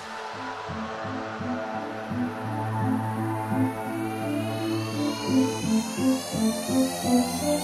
Thank you.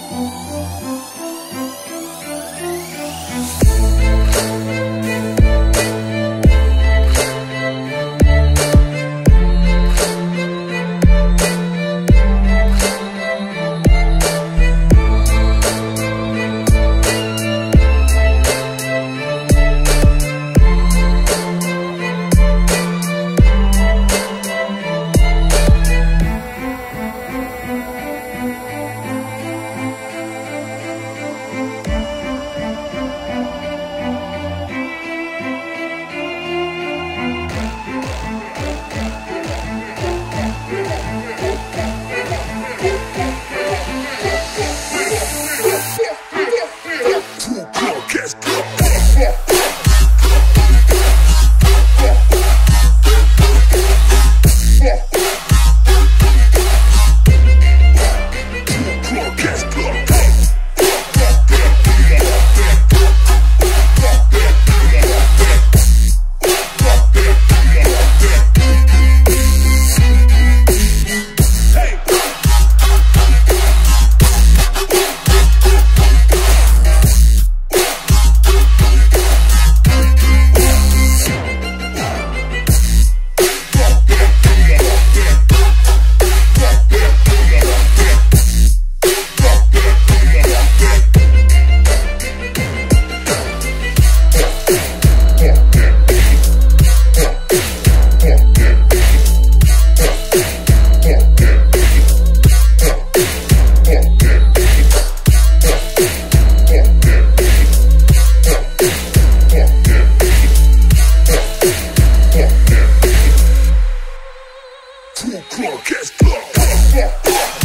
Two o'clock, it's block.